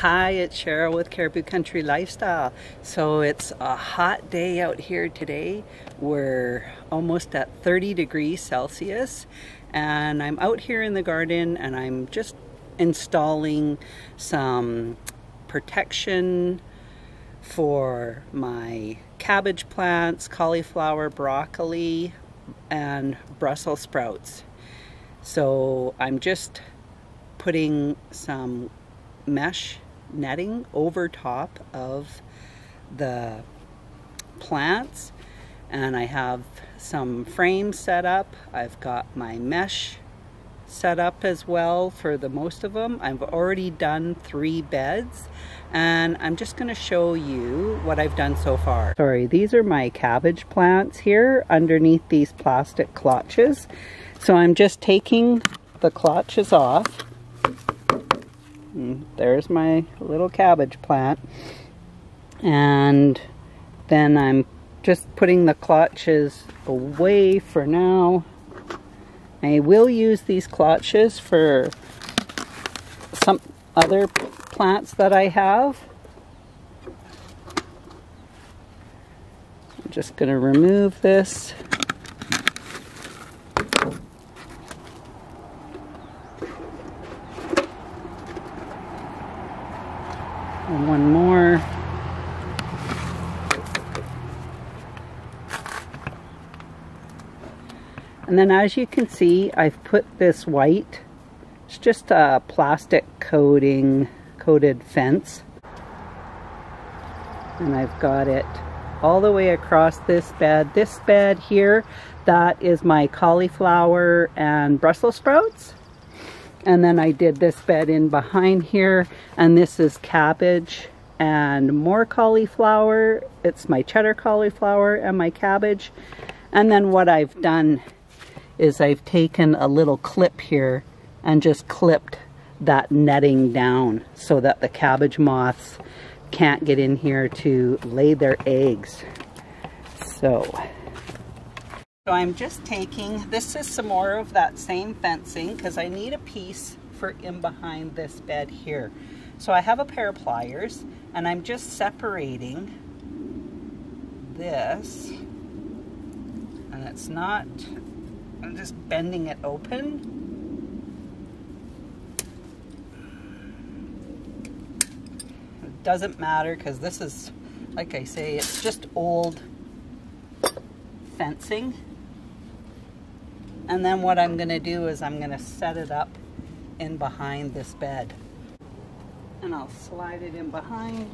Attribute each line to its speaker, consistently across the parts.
Speaker 1: Hi, it's Cheryl with Cariboo Country Lifestyle. So it's a hot day out here today. We're almost at 30 degrees Celsius and I'm out here in the garden and I'm just installing some protection for my cabbage plants, cauliflower, broccoli, and Brussels sprouts. So I'm just putting some mesh netting over top of the plants and I have some frames set up. I've got my mesh set up as well for the most of them. I've already done three beds and I'm just going to show you what I've done so far. Sorry, these are my cabbage plants here underneath these plastic clutches. So I'm just taking the clutches off and there's my little cabbage plant. And then I'm just putting the clutches away for now. I will use these clutches for some other plants that I have. I'm just going to remove this. And one more. And then as you can see, I've put this white, it's just a plastic coating, coated fence. And I've got it all the way across this bed. This bed here, that is my cauliflower and Brussels sprouts. And then I did this bed in behind here, and this is cabbage and more cauliflower. It's my cheddar cauliflower and my cabbage. And then what I've done is I've taken a little clip here and just clipped that netting down so that the cabbage moths can't get in here to lay their eggs. So so I'm just taking, this is some more of that same fencing because I need a piece for in behind this bed here. So I have a pair of pliers and I'm just separating this and it's not, I'm just bending it open. It doesn't matter because this is, like I say, it's just old fencing. And then what I'm going to do is I'm going to set it up in behind this bed. And I'll slide it in behind.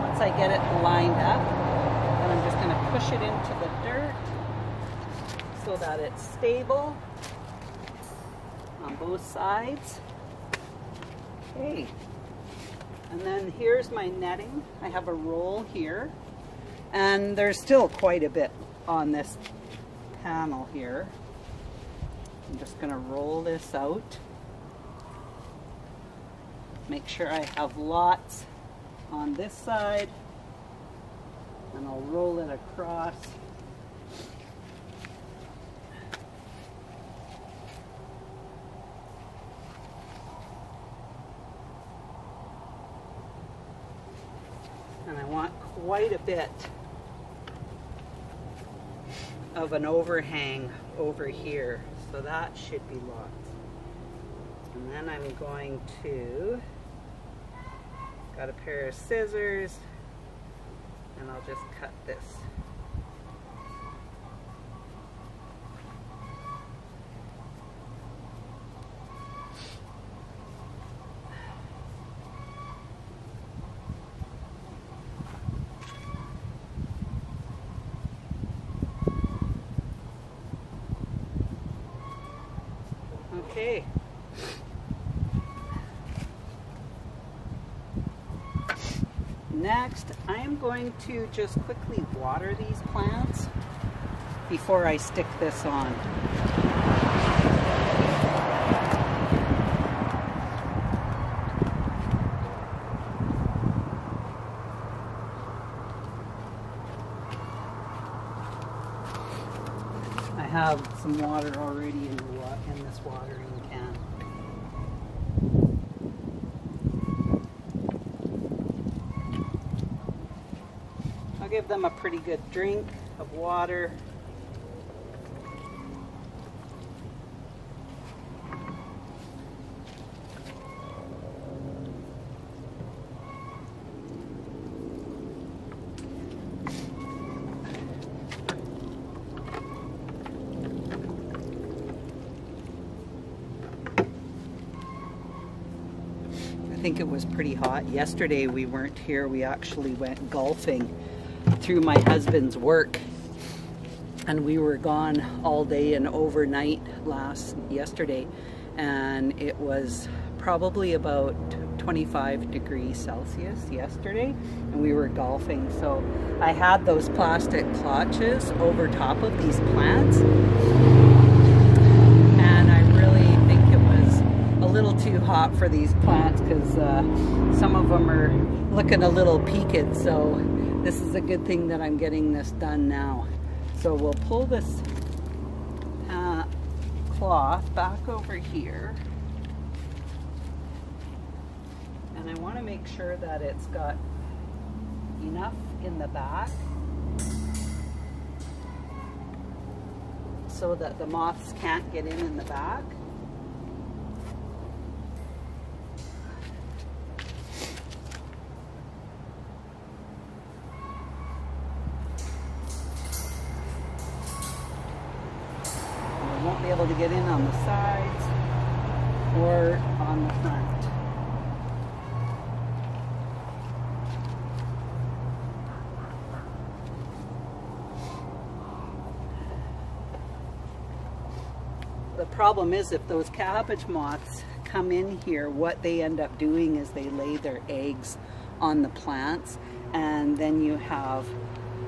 Speaker 1: Once I get it lined up, then I'm just going to push it into the dirt so that it's stable on both sides. Okay. And then here's my netting. I have a roll here. And there's still quite a bit on this panel here. I'm just going to roll this out. Make sure I have lots on this side. I'll roll it across. and I want quite a bit of an overhang over here so that should be locked and then I'm going to got a pair of scissors and I'll just cut this Okay. Next, I am going to just quickly water these plants before I stick this on. I have some water already. Give them a pretty good drink of water. I think it was pretty hot. Yesterday we weren't here. We actually went golfing through my husband's work. And we were gone all day and overnight last yesterday. And it was probably about 25 degrees Celsius yesterday. And we were golfing. So I had those plastic clutches over top of these plants. And I really think it was a little too hot for these plants because uh, some of them are looking a little peaked. So this is a good thing that I'm getting this done now. So we'll pull this uh, cloth back over here. And I want to make sure that it's got enough in the back so that the moths can't get in in the back. Or on the front. The problem is if those cabbage moths come in here, what they end up doing is they lay their eggs on the plants and then you have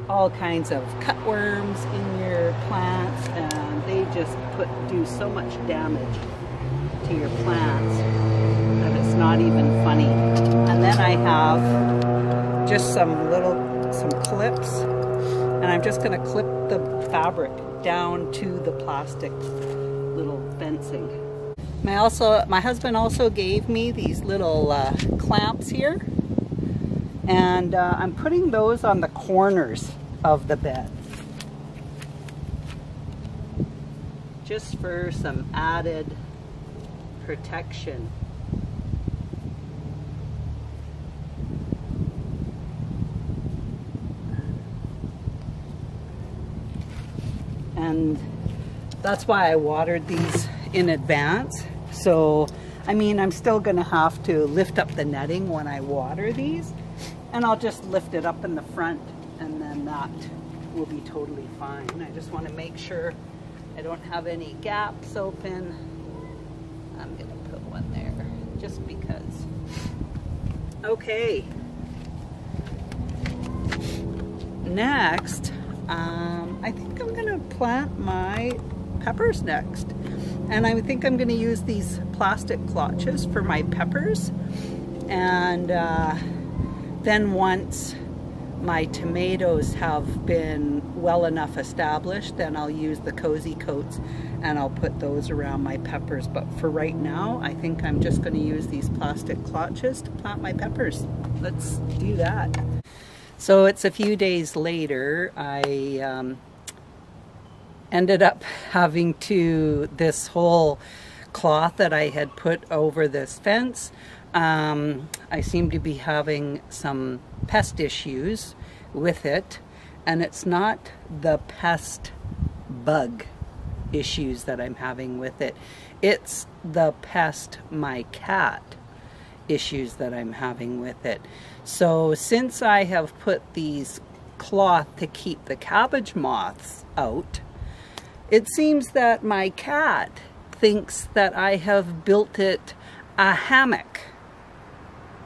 Speaker 1: all kinds of cutworms in your plants and they just put do so much damage to your plants that it's not even funny. And then I have just some little some clips and I'm just going to clip the fabric down to the plastic little fencing. My also my husband also gave me these little uh, clamps here and uh, I'm putting those on the corners of the bed just for some added protection and that's why I watered these in advance so I mean I'm still gonna have to lift up the netting when I water these and I'll just lift it up in the front and then that will be totally fine. I just want to make sure I don't have any gaps open. I'm going to put one there just because. Okay. Next, um, I think I'm going to plant my peppers next. And I think I'm going to use these plastic clutches for my peppers. And uh, then once my tomatoes have been well enough established, then I'll use the cozy coats and I'll put those around my peppers. But for right now, I think I'm just going to use these plastic clutches to plant my peppers. Let's do that. So it's a few days later, I um, ended up having to, this whole cloth that I had put over this fence, um, I seem to be having some pest issues with it, and it's not the pest bug issues that I'm having with it. It's the pest my cat issues that I'm having with it. So since I have put these cloth to keep the cabbage moths out, it seems that my cat thinks that I have built it a hammock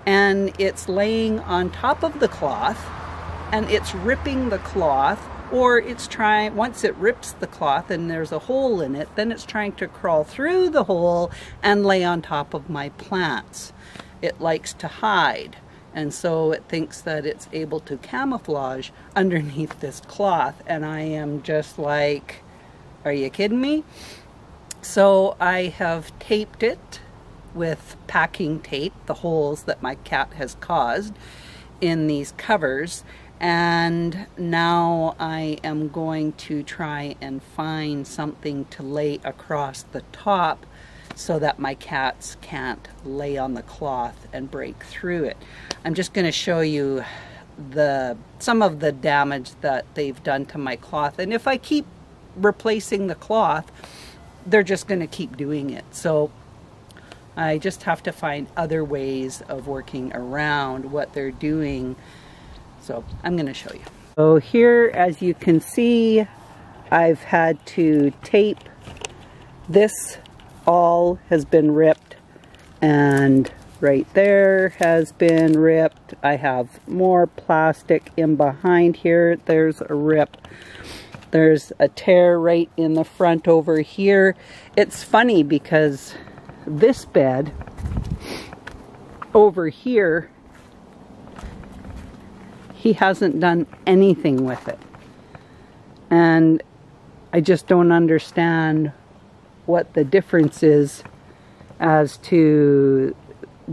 Speaker 1: and it's laying on top of the cloth and it's ripping the cloth or it's trying once it rips the cloth and there's a hole in it then it's trying to crawl through the hole and lay on top of my plants it likes to hide and so it thinks that it's able to camouflage underneath this cloth and I am just like Are you kidding me? So I have taped it with packing tape, the holes that my cat has caused in these covers. And now I am going to try and find something to lay across the top so that my cats can't lay on the cloth and break through it. I'm just going to show you the some of the damage that they've done to my cloth and if I keep replacing the cloth they're just going to keep doing it so I just have to find other ways of working around what they're doing so I'm going to show you so here as you can see I've had to tape this all has been ripped and right there has been ripped. I have more plastic in behind here. There's a rip. There's a tear right in the front over here. It's funny because this bed over here, he hasn't done anything with it. And I just don't understand what the difference is as to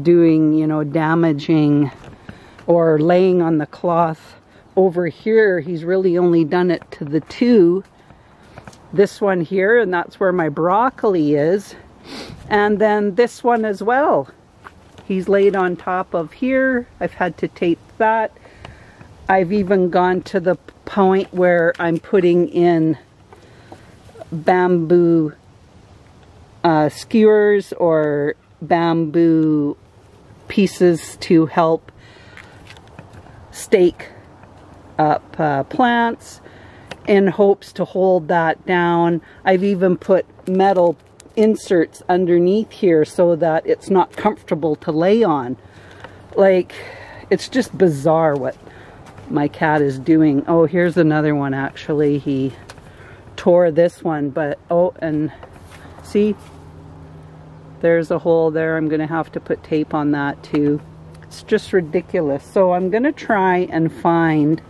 Speaker 1: doing, you know, damaging or laying on the cloth. Over here, he's really only done it to the two. This one here, and that's where my broccoli is. And then this one as well. He's laid on top of here. I've had to tape that. I've even gone to the point where I'm putting in bamboo uh, skewers or bamboo pieces to help stake up uh, plants in hopes to hold that down. I've even put metal inserts underneath here so that it's not comfortable to lay on. Like, it's just bizarre what my cat is doing. Oh, here's another one actually. He tore this one, but oh, and see, there's a hole there. I'm going to have to put tape on that too. It's just ridiculous. So I'm going to try and find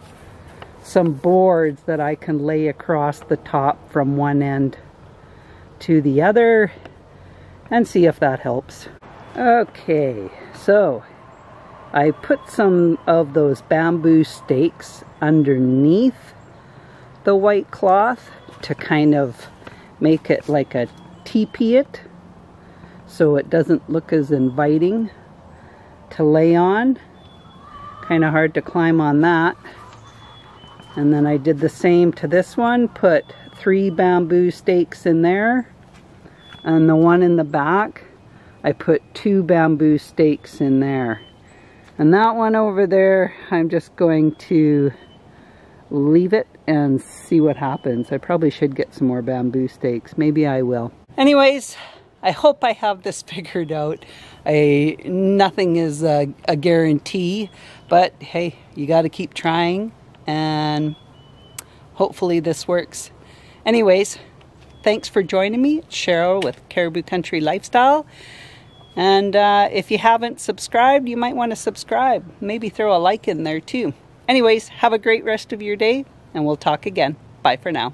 Speaker 1: some boards that I can lay across the top from one end to the other and see if that helps. Okay, so I put some of those bamboo stakes underneath the white cloth to kind of make it like a teepee it so it doesn't look as inviting to lay on. Kind of hard to climb on that. And then I did the same to this one, put three bamboo stakes in there. And the one in the back, I put two bamboo stakes in there. And that one over there, I'm just going to leave it and see what happens. I probably should get some more bamboo stakes. Maybe I will. Anyways, I hope I have this figured out. I, nothing is a, a guarantee, but hey, you got to keep trying and hopefully this works. Anyways, thanks for joining me. Cheryl with Cariboo Country Lifestyle. And uh, if you haven't subscribed, you might want to subscribe. Maybe throw a like in there too. Anyways, have a great rest of your day and we'll talk again. Bye for now.